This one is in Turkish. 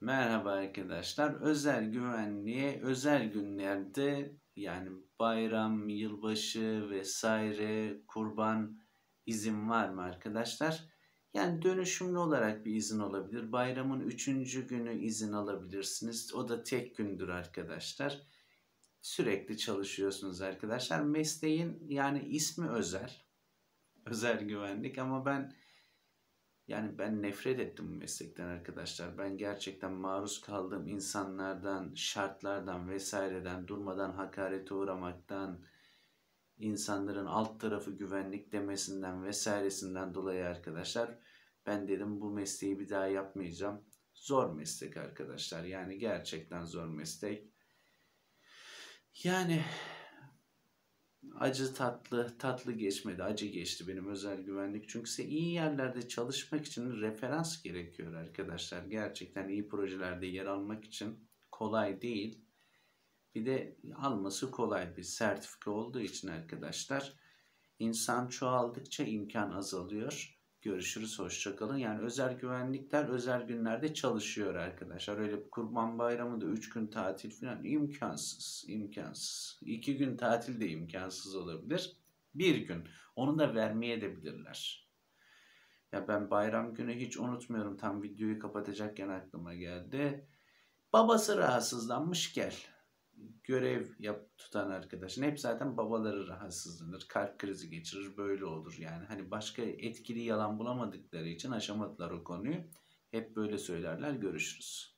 Merhaba arkadaşlar. Özel güvenliğe özel günlerde yani bayram, yılbaşı vesaire, kurban izin var mı arkadaşlar? Yani dönüşümlü olarak bir izin olabilir. Bayramın üçüncü günü izin alabilirsiniz. O da tek gündür arkadaşlar. Sürekli çalışıyorsunuz arkadaşlar. Mesleğin yani ismi özel. Özel güvenlik ama ben yani ben nefret ettim bu meslekten arkadaşlar. Ben gerçekten maruz kaldığım insanlardan, şartlardan vesaireden, durmadan hakarete uğramaktan, insanların alt tarafı güvenlik demesinden vesairesinden dolayı arkadaşlar ben dedim bu mesleği bir daha yapmayacağım. Zor meslek arkadaşlar. Yani gerçekten zor meslek. Yani acı tatlı, tatlı geçmedi, acı geçti benim özel güvenlik. Çünkü size iyi yerlerde çalışmak için referans gerekiyor arkadaşlar. Gerçekten iyi projelerde yer almak için kolay değil. Bir de alması kolay bir sertifika olduğu için arkadaşlar. İnsan çoğaldıkça imkan azalıyor. Görüşürüz, hoşçakalın. Yani özel güvenlikler özel günlerde çalışıyor arkadaşlar. Öyle kurban bayramı da 3 gün tatil falan imkansız, imkansız. 2 gün tatil de imkansız olabilir. Bir gün. Onu da vermeye de bilirler. Ya ben bayram günü hiç unutmuyorum. Tam videoyu kapatacakken aklıma geldi. Babası rahatsızlanmış gel görev yap tutan arkadaşın hep zaten babaları rahatsızlanır, kalp krizi geçirir, böyle olur. Yani hani başka etkili yalan bulamadıkları için aşamadılar o konuyu. Hep böyle söylerler. Görüşürüz.